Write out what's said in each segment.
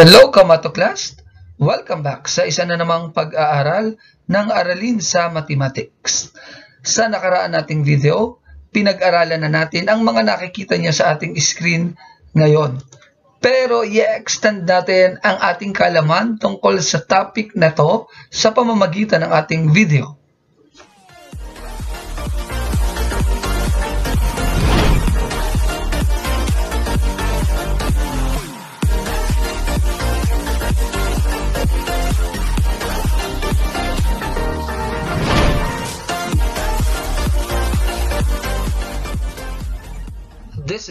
Hello, Kamato class! Welcome back sa isa na namang pag-aaral ng aralin sa mathematics. Sa nakaraan nating video, pinag-aralan na natin ang mga nakikita niya sa ating screen ngayon. Pero i-extend natin ang ating kalaman tungkol sa topic na to sa pamamagitan ng ating video.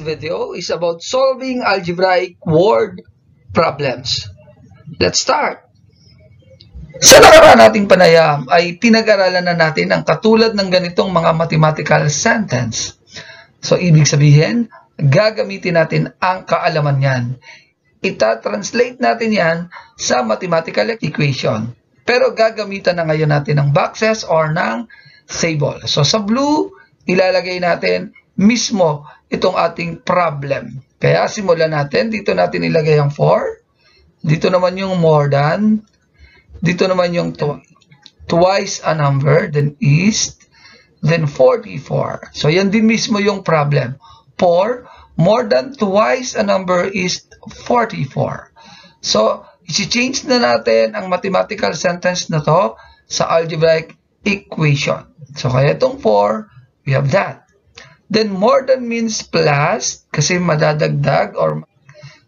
Video is about solving algebraic word problems. Let's start! Sa nakaraan nating panayam ay pinag-aralan na natin ang katulad ng ganitong mga mathematical sentence. So, ibig sabihin, gagamitin natin ang kaalaman yan. Ita-translate natin yan sa mathematical equation. Pero gagamitan na ngayon natin ng boxes or ng table. So, sa blue, ilalagay natin mismo itong ating problem. Kaya simulan natin. Dito natin ilagay ang 4. Dito naman yung more than. Dito naman yung tw twice a number. Then is. Then 44. So yan din mismo yung problem. 4 more than twice a number is 44. So, isi-change na natin ang mathematical sentence na to sa algebraic equation. So, kaya itong 4, we have that. Then more than means plus kasi madadagdag or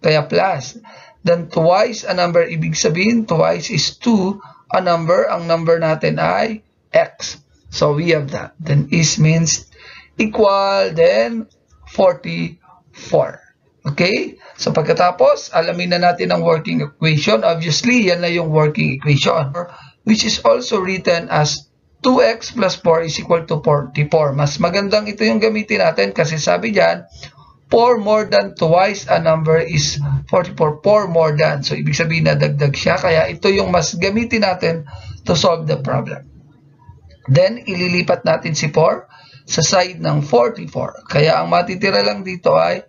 kaya plus. Then twice a number, ibig sabihin twice is 2. A number, ang number natin ay x. So we have that. Then is means equal, then 44. Okay? So pagkatapos, alamin na natin ang working equation. Obviously, yan na yung working equation. Which is also written as 2x plus 4 is equal to 44. Mas magandang ito yung gamitin natin kasi sabi diyan 4 more than twice a number is 44. 4 more than. So, ibig sabihin na dagdag siya. Kaya ito yung mas gamitin natin to solve the problem. Then, ililipat natin si 4 sa side ng 44. Kaya ang matitira lang dito ay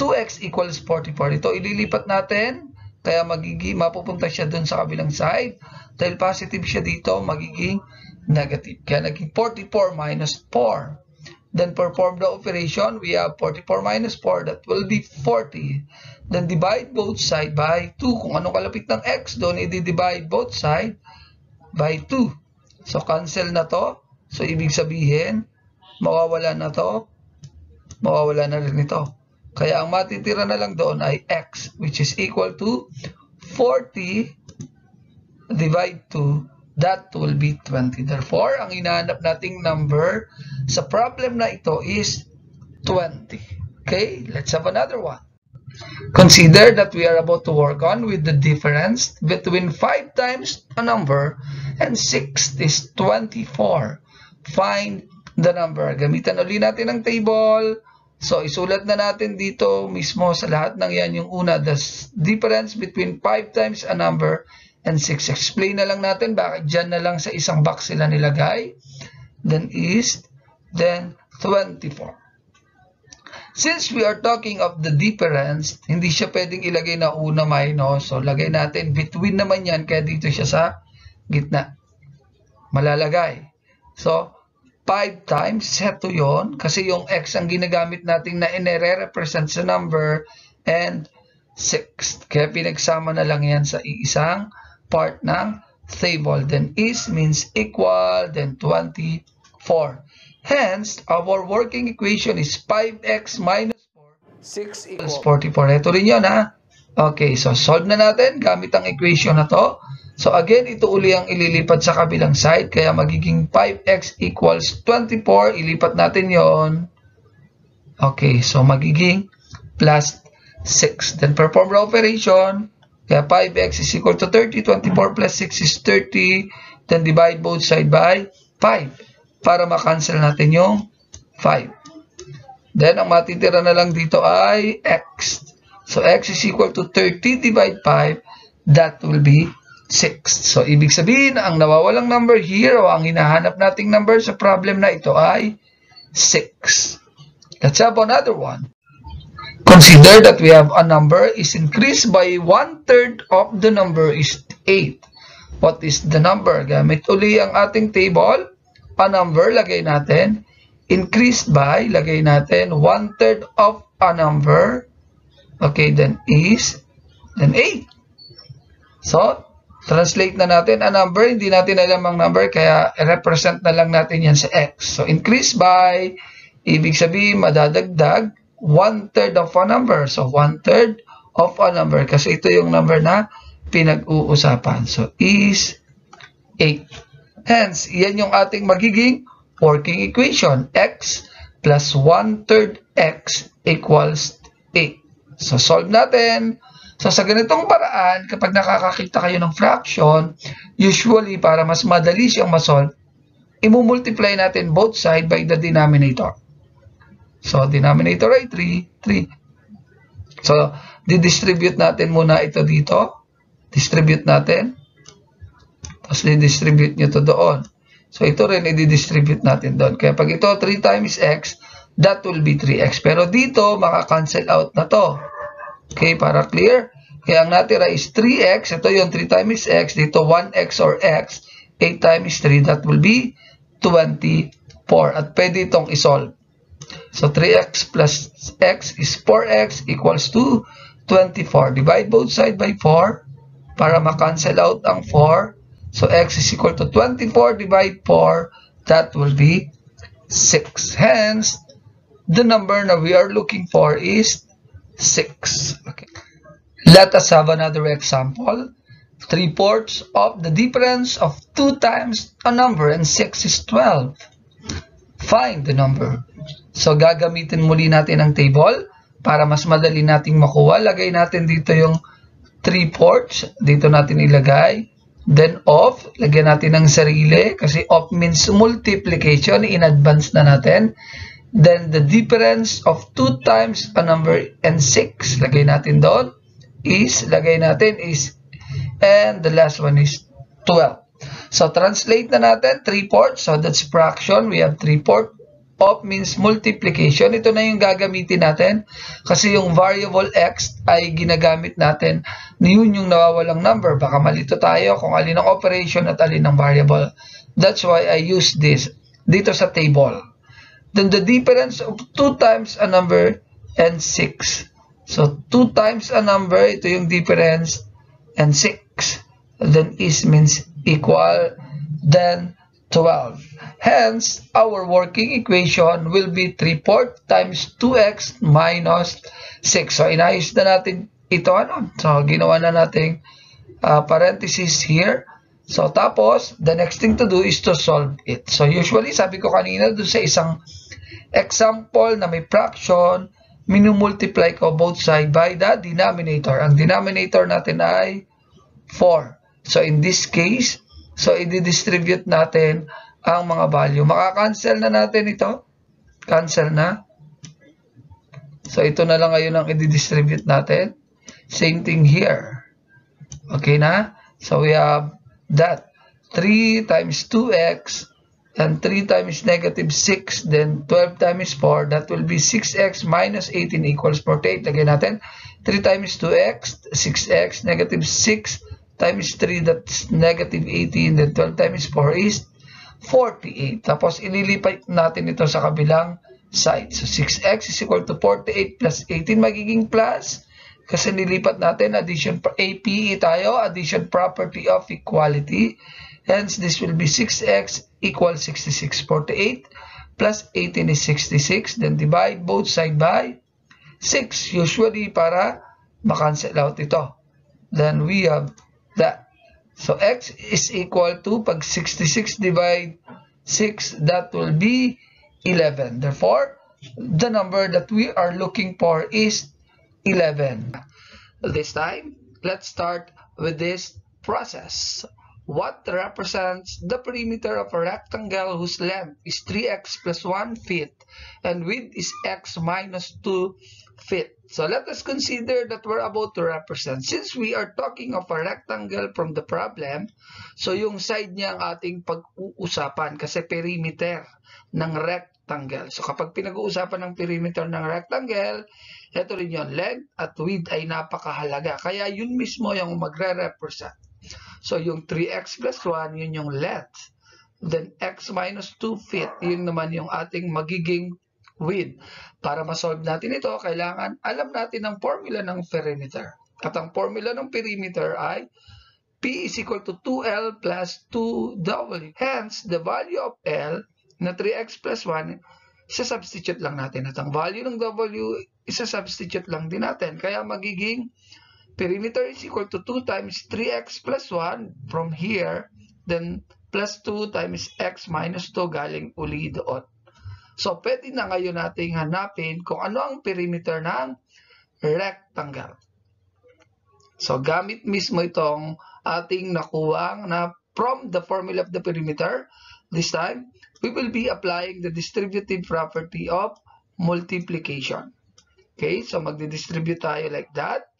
2x equals 44. Ito ililipat natin. Kaya magiging, mapupunta siya dun sa kabilang side. Dahil positive siya dito, magiging negative. Kaya naging 44 minus 4. Then perform the operation, we have 44 minus 4, that will be 40. Then divide both side by 2. Kung anong kalapit ng x doon, i-divide both side by 2. So cancel na to. So ibig sabihin, mawawala na to, mawawala na rin ito. Kaya ang matitira na lang doon ay x, which is equal to 40 divide 2 that will be 20. Therefore, ang hinahanap nating number sa problem na ito is 20. Okay, let's have another one. Consider that we are about to work on with the difference between 5 times a number and 6 is 24. Find the number. Gamitan ulit natin ang table. So, isulat na natin dito mismo sa lahat ng yan yung una, the difference between 5 times a number and 6. Explain na lang natin bakit dyan na lang sa isang box sila nilagay. Then is, then 24. Since we are talking of the difference, hindi siya pwedeng ilagay na una minus. So, lagay natin between naman yan, kaya dito siya sa gitna. Malalagay. So, 5 times, seto yon kasi yung x ang ginagamit natin na inere-represent sa number and 6. Kaya pinagsama na lang yan sa isang part ng table. Then is means equal, then 24. Hence, our working equation is 5x minus 4, 6 equals 44. Ito rin yun, ha? Okay, so solve na natin gamit ang equation na to. So again, ito uli ang ililipat sa kabilang side. Kaya magiging 5x equals 24. Ilipat natin yon. Okay, so magiging plus 6. Then perform the operation. Kaya 5x is equal to 30. 24 plus 6 is 30. Then divide both side by 5. Para makancel natin yung 5. Then ang matitira na lang dito ay x. So x is equal to 30 divide 5. That will be 6. So ibig sabihin, ang nawawalang number here o ang hinahanap nating number sa problem na ito ay 6. Let's have another one. Consider that we have a number is increased by one-third of the number is 8. What is the number? Gamit uli ang ating table. A number, lagay natin. Increased by, lagay natin. One-third of a number. Okay, then is, then 8. So, translate na natin a number. Hindi natin alam ang number, kaya represent na lang natin yan sa x. So, increase by, ibig sabihin, madadagdag one-third of a number. So, one-third of a number. Kasi ito yung number na pinag-uusapan. So, is 8. Hence, yan yung ating magiging working equation. x plus one-third x equals 8. So, solve natin. So, sa ganitong paraan, kapag nakakakita kayo ng fraction, usually, para mas madali siyang masolve, imumultiply natin both side by the denominator. So, denominator ay 3, 3. So, didistribute natin muna ito dito. Distribute natin. Tapos, didistribute nyo to doon. So, ito rin i-distribute natin doon. Kaya pag ito 3 times x, that will be 3x. Pero dito, maka-cancel out na to. Okay, para clear? Kaya ang natira is 3x. Ito yung 3 times x. Dito 1x or x. 8 times 3, that will be 24. At pwede itong isolve. So 3x plus x is 4x equals to 24. Divide both side by 4 para ma-cancel out ang 4. So x is equal to 24 divide 4. That will be 6. Hence, the number na we are looking for is 6. Okay. Let us have another example. 3 fourths of the difference of 2 times a number and 6 is 12. Find the number. So, gagamitin muli natin ang table para mas madali nating makuha. Lagay natin dito yung 3 fourths. Dito natin ilagay. Then, off. Lagyan natin ng sarili kasi off means multiplication. In advance na natin. Then, the difference of 2 times a number and 6. Lagay natin doon. Is, lagay natin is, and the last one is 12. So, translate na natin, 3 fourths. So, that's fraction. We have 3 fourths of means multiplication. Ito na yung gagamitin natin kasi yung variable x ay ginagamit natin. Yun yung nawawalang number. Baka malito tayo kung alin ang operation at alin ang variable. That's why I use this dito sa table. Then the difference of 2 times a number and 6. So 2 times a number, ito yung difference, and 6. Then is means equal, then 12. Hence, our working equation will be 3 4 times 2x minus 6. So, inayos na natin ito. Ano? So, ginawa na natin uh, parenthesis here. So, tapos, the next thing to do is to solve it. So, usually, sabi ko kanina, doon sa isang example na may fraction, minumultiply ko both side by the denominator. Ang denominator natin ay 4. So, in this case, so, i-distribute natin ang mga value. Maka-cancel na natin ito. Cancel na. So, ito na lang ngayon ang i-distribute natin. Same thing here. Okay na? So, we have that. 3 times 2x and 3 times negative 6, then 12 times 4, that will be 6x minus 18 equals 48. Lagyan natin. 3 times 2x, 6x, negative 6 times 3, that's negative 18, then 12 times 4 is 48. Tapos, ililipat natin ito sa kabilang side. So, 6x is equal to 48 plus 18 magiging plus. Kasi nilipat natin, addition, APE tayo, addition property of equality. Hence, this will be 6x equals 66. 48 plus 18 is 66. Then, divide both side by 6. Usually, para makancel out ito. Then, we have that. So, x is equal to, pag 66 divide 6, that will be 11. Therefore, the number that we are looking for is 11. This time, let's start with this process. What represents the perimeter of a rectangle whose length is 3x plus 1 feet and width is x minus 2 feet? So let us consider that we're about to represent. Since we are talking of a rectangle from the problem, so yung side niya ang ating pag-uusapan kasi perimeter ng rectangle. So kapag pinag-uusapan ng perimeter ng rectangle, ito rin yung length at width ay napakahalaga. Kaya yun mismo yung magre-represent. So yung 3x plus 1, yun yung length. Then x minus 2 feet, yun naman yung ating magiging width. Para ma-solve natin ito, kailangan alam natin ang formula ng perimeter. At ang formula ng perimeter ay P is equal to 2L plus 2W. Hence, the value of L na 3x plus 1, isa-substitute lang natin. At ang value ng W, isa-substitute lang din natin. Kaya magiging perimeter is equal to 2 times 3x plus 1 from here, then plus 2 times x minus 2 galing uli doon. So, pwede na ngayon nating hanapin kung ano ang perimeter ng rectangle. So, gamit mismo itong ating nakuwang na from the formula of the perimeter, this time, we will be applying the distributive property of multiplication. Okay, so magdi-distribute tayo like that.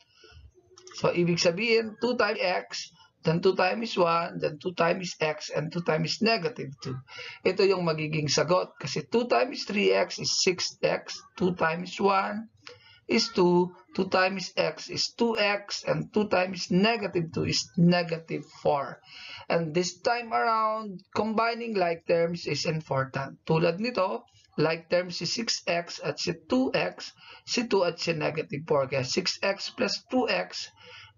So, ibig sabihin, 2 times x, then 2 times 1, then 2 times x, and 2 times negative 2. Ito yung magiging sagot. Kasi 2 times 3x is 6x, 2 times 1 is 2, 2 times x is 2x, and 2 times negative 2 is negative 4. And this time around, combining like terms is important. Tulad nito, like terms si 6x at si 2x, si 2 at si negative 4. Kaya 6x plus 2x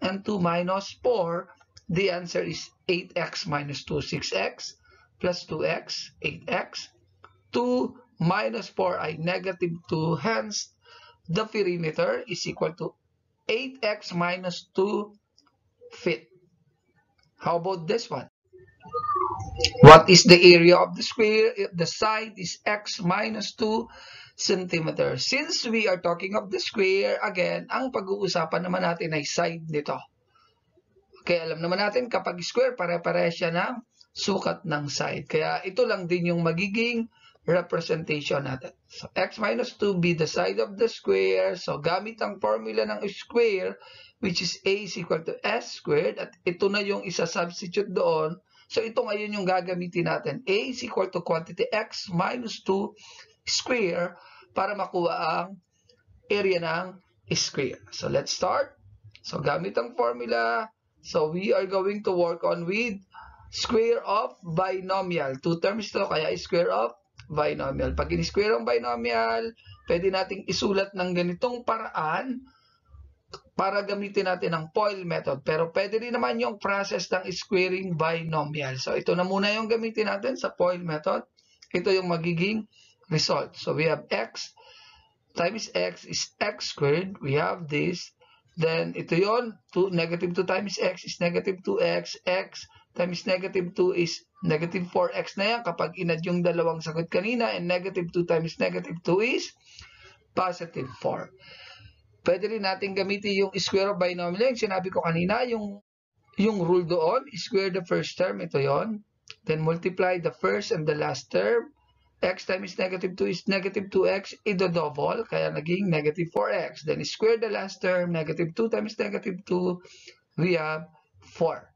and 2 minus 4, the answer is 8x minus 2, 6x plus 2x, 8x. 2 minus 4 ay negative 2, hence the perimeter is equal to 8x minus 2 feet. How about this one? What is the area of the square if the side is x minus 2 centimeter? Since we are talking of the square, again, ang pag-uusapan naman natin ay side nito. Okay, alam naman natin kapag square, pare-pare siya ng sukat ng side. Kaya ito lang din yung magiging representation natin. So, x minus 2 be the side of the square. So, gamit ang formula ng square, which is a is equal to s squared, at ito na yung isa-substitute doon. So, ito ngayon yung gagamitin natin. a is equal to quantity x minus 2 square para makuha ang area ng square. So, let's start. So, gamit ang formula, so we are going to work on with square of binomial. Two terms to, kaya square of binomial. Pag in-square ang binomial, pwede nating isulat ng ganitong paraan para gamitin natin ang FOIL method. Pero pwede rin naman yung process ng squaring binomial. So ito na muna yung gamitin natin sa FOIL method. Ito yung magiging result. So we have x times x is x squared. We have this. Then ito yon, negative 2 times x is negative 2x. x times negative 2 is negative 4x na yan kapag inad yung dalawang sagot kanina and negative 2 times negative 2 is positive 4. Pwede rin natin gamitin yung square of binomial. Yung sinabi ko kanina, yung, yung rule doon, square the first term, ito yon Then multiply the first and the last term. x times negative 2 is negative 2x, ido-double, kaya naging negative 4x. Then square the last term, negative 2 times negative 2, we have 4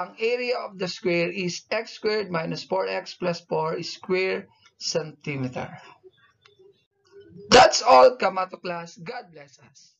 ang area of the square is x squared minus 4x plus 4 square centimeter. That's all, Kamato class. God bless us.